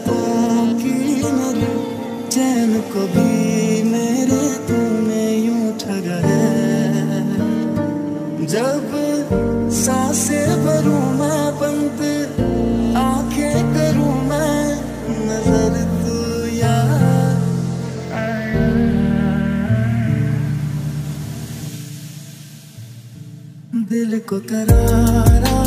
सपनों की मेरे चैन को भी मेरे तूने यूँ ठगा है। जब सांसे भरूं मैं बंद आँखें करूँ मैं नज़र तू यार दिल को करारा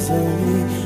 misery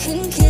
can kill